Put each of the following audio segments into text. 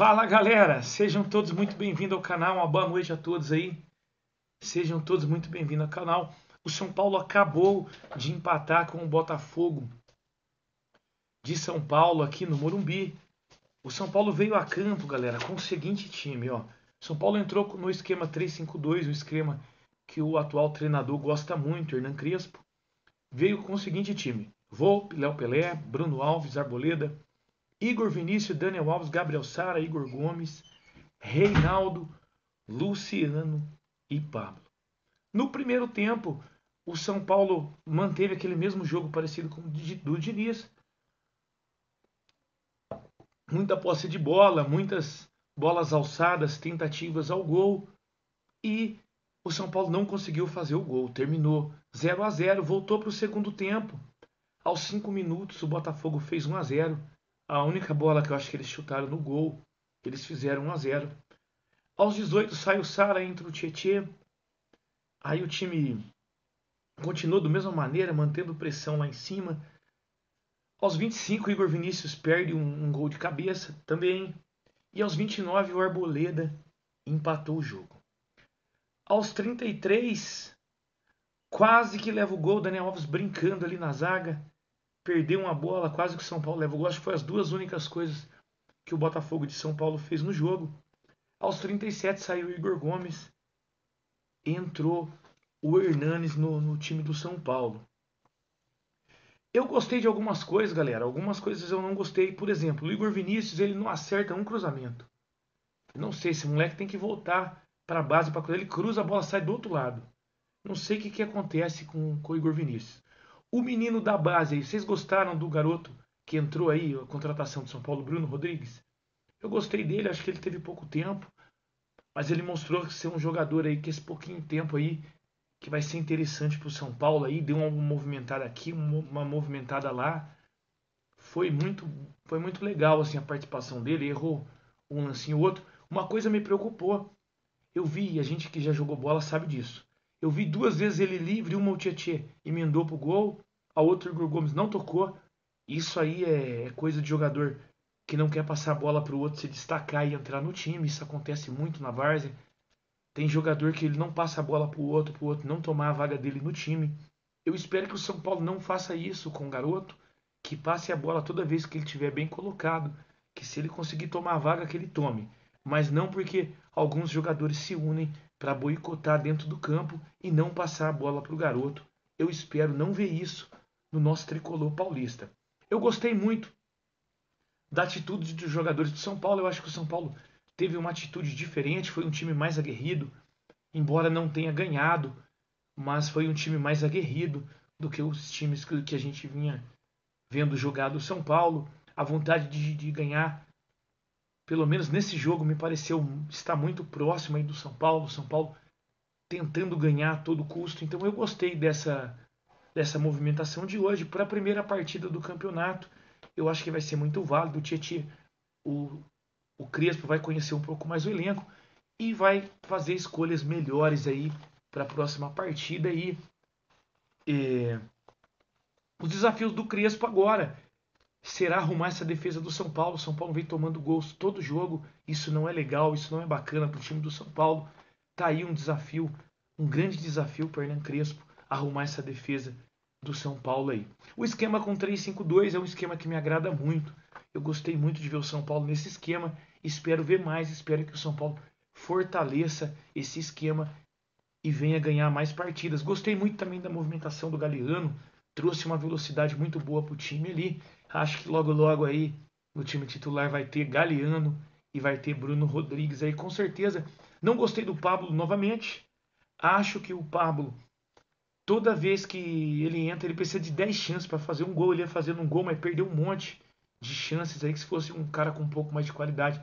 Fala galera, sejam todos muito bem-vindos ao canal, uma boa noite a todos aí. Sejam todos muito bem-vindos ao canal. O São Paulo acabou de empatar com o Botafogo de São Paulo aqui no Morumbi. O São Paulo veio a campo, galera, com o seguinte time, ó. São Paulo entrou no esquema 3-5-2, o esquema que o atual treinador gosta muito, Hernan Crespo. Veio com o seguinte time: Volpe, Léo Pelé, Bruno Alves, Arboleda, Igor Vinícius, Daniel Alves, Gabriel Sara, Igor Gomes, Reinaldo, Luciano e Pablo. No primeiro tempo, o São Paulo manteve aquele mesmo jogo parecido com o do Diniz. Muita posse de bola, muitas bolas alçadas, tentativas ao gol e o São Paulo não conseguiu fazer o gol. Terminou 0 a 0, voltou para o segundo tempo. Aos 5 minutos, o Botafogo fez 1 a 0 a única bola que eu acho que eles chutaram no gol, eles fizeram 1 a 0. Aos 18 sai o Sara, entra o Tietê. Aí o time continuou da mesma maneira, mantendo pressão lá em cima. Aos 25 o Igor Vinícius perde um, um gol de cabeça também. E aos 29 o Arboleda empatou o jogo. Aos 33 quase que leva o gol, Daniel Alves brincando ali na zaga perdeu uma bola, quase que o São Paulo leva gol. Acho que foi as duas únicas coisas que o Botafogo de São Paulo fez no jogo. Aos 37 saiu Igor Gomes, entrou o Hernanes no, no time do São Paulo. Eu gostei de algumas coisas, galera. Algumas coisas eu não gostei. Por exemplo, o Igor Vinícius ele não acerta um cruzamento. Não sei, esse moleque tem que voltar para a base para ele cruza a bola sai do outro lado. Não sei o que, que acontece com, com o Igor Vinícius. O menino da base aí, vocês gostaram do garoto que entrou aí, a contratação de São Paulo, Bruno Rodrigues? Eu gostei dele, acho que ele teve pouco tempo, mas ele mostrou ser um jogador aí que esse pouquinho tempo aí que vai ser interessante para o São Paulo aí, deu uma movimentada aqui, uma movimentada lá. Foi muito, foi muito legal assim a participação dele, errou um lance ou outro. Uma coisa me preocupou. Eu vi, a gente que já jogou bola sabe disso. Eu vi duas vezes ele livre, uma o Tietchan emendou pro gol, a outra o Igor Gomes não tocou. Isso aí é, é coisa de jogador que não quer passar a bola para o outro se destacar e entrar no time. Isso acontece muito na várzea. Tem jogador que ele não passa a bola para o outro, para o outro não tomar a vaga dele no time. Eu espero que o São Paulo não faça isso com o garoto, que passe a bola toda vez que ele estiver bem colocado, que se ele conseguir tomar a vaga que ele tome, mas não porque alguns jogadores se unem para boicotar dentro do campo e não passar a bola para o garoto. Eu espero não ver isso no nosso tricolor paulista. Eu gostei muito da atitude dos jogadores do São Paulo. Eu acho que o São Paulo teve uma atitude diferente, foi um time mais aguerrido, embora não tenha ganhado, mas foi um time mais aguerrido do que os times que a gente vinha vendo jogar do São Paulo. A vontade de, de ganhar pelo menos nesse jogo, me pareceu estar muito próximo aí do São Paulo. São Paulo tentando ganhar a todo custo. Então eu gostei dessa, dessa movimentação de hoje para a primeira partida do campeonato. Eu acho que vai ser muito válido. O Tietchan, o, o Crespo vai conhecer um pouco mais o elenco e vai fazer escolhas melhores aí para a próxima partida. E é, os desafios do Crespo agora será arrumar essa defesa do São Paulo. São Paulo vem tomando gols todo jogo. Isso não é legal, isso não é bacana para o time do São Paulo. Tá aí um desafio, um grande desafio para Hernan Crespo arrumar essa defesa do São Paulo aí. O esquema com 3-5-2 é um esquema que me agrada muito. Eu gostei muito de ver o São Paulo nesse esquema. Espero ver mais, espero que o São Paulo fortaleça esse esquema e venha ganhar mais partidas. Gostei muito também da movimentação do Galeano, trouxe uma velocidade muito boa para o time ali. Acho que logo logo aí no time titular vai ter Galeano e vai ter Bruno Rodrigues aí com certeza. Não gostei do Pablo novamente. Acho que o Pablo toda vez que ele entra, ele precisa de 10 chances para fazer um gol. Ele ia fazendo um gol, mas perdeu um monte de chances aí que se fosse um cara com um pouco mais de qualidade,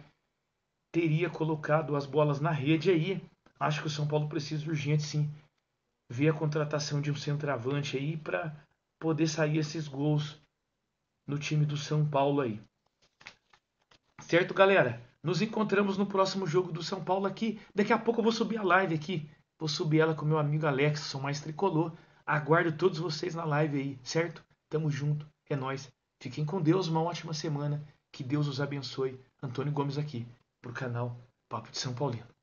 teria colocado as bolas na rede aí. Acho que o São Paulo precisa urgente sim ver a contratação de um centroavante aí para poder sair esses gols no time do São Paulo aí. Certo, galera? Nos encontramos no próximo jogo do São Paulo aqui. Daqui a pouco eu vou subir a live aqui. Vou subir ela com meu amigo Alex, sou mais tricolor. Aguardo todos vocês na live aí, certo? Tamo junto, é nós. Fiquem com Deus, uma ótima semana. Que Deus os abençoe. Antônio Gomes aqui. para o canal Papo de São Paulino.